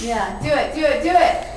Yeah, do it, do it, do it.